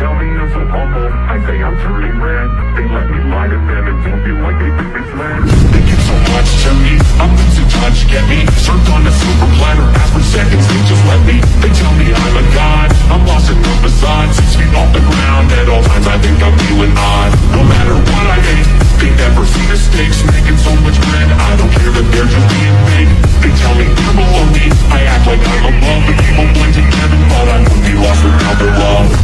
tell me I'm so humble. I say I'm turning red. They let me lie to them and don't feel like they think it's land Thank you so much to me. I'm losing touch, get me. Served on a silver platter. After seconds, they just let me. They tell me I'm a god. I'm lost in the facade. Six feet off the ground. At all times I think I'm feeling odd. No matter what I hate They never see the stakes. Making so much bread I don't care that they're just being fake They tell me they're below me. I act like I'm above The people blending Kevin But I would be lost without their love.